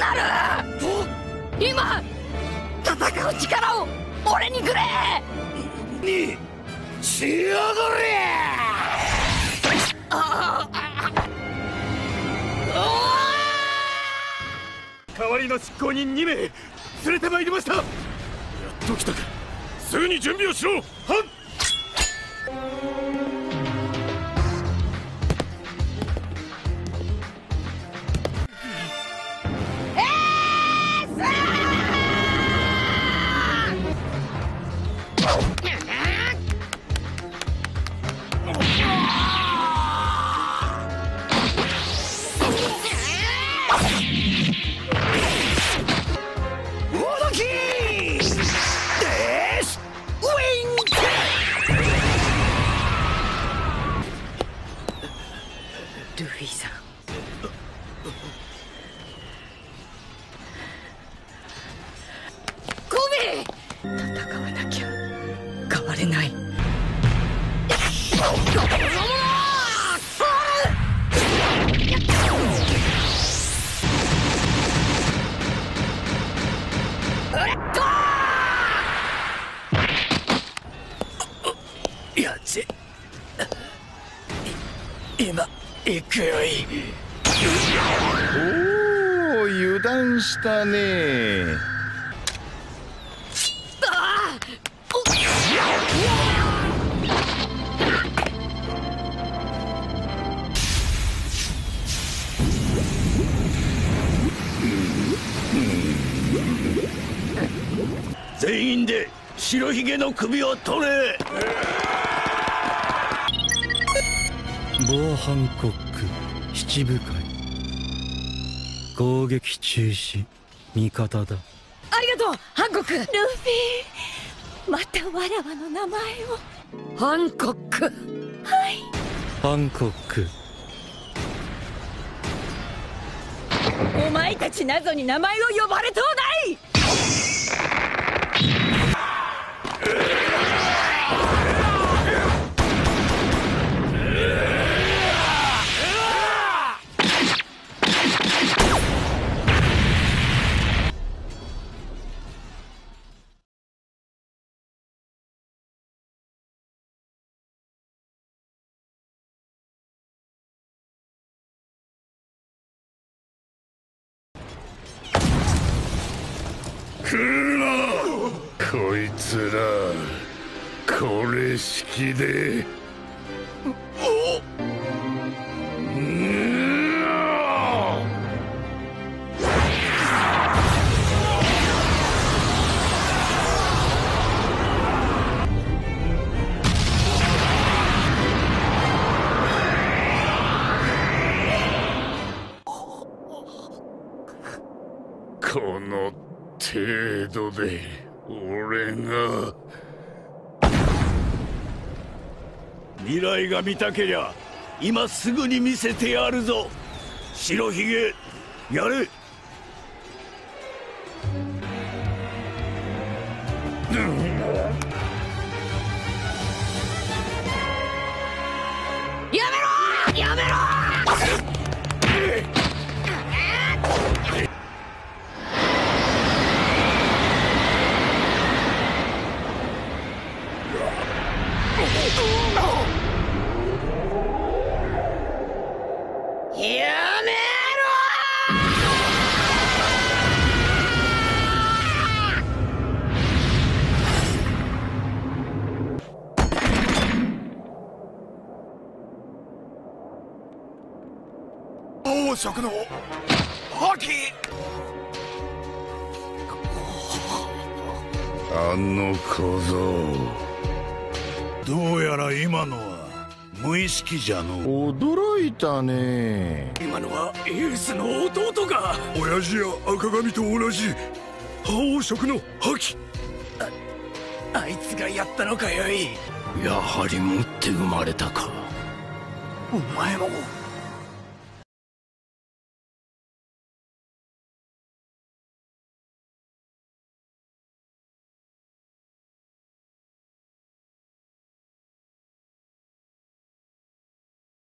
なる。今戦う力を俺にくれ。にしやがれ。代わりの執行人2名連れてまいりました。やっと来たか。すぐに準備をしろ。はっフィさん。コビ戦わなきゃ変われない。や行くよい。おお油断したね。全員で白ひげの首を取れ。防犯コック七部会。攻撃中止味方だ。ありがとうハンコック。ルフィまたわらわの名前を。ハンコックハンコック。お前たち謎に名前を呼ばれとうな来るな。こいつらこれ式で。この程度で俺が。未来が見たけりゃ今すぐに見せてやるぞ。白ひげやれ。王色の覇気。あの小僧。どうやら今のは無意識じゃの。驚いたね。今のはエースの弟が。親父や赤髪と同じ覇王色の覇気。ああいつがやったのかよい。やはり持って生まれたか。お前も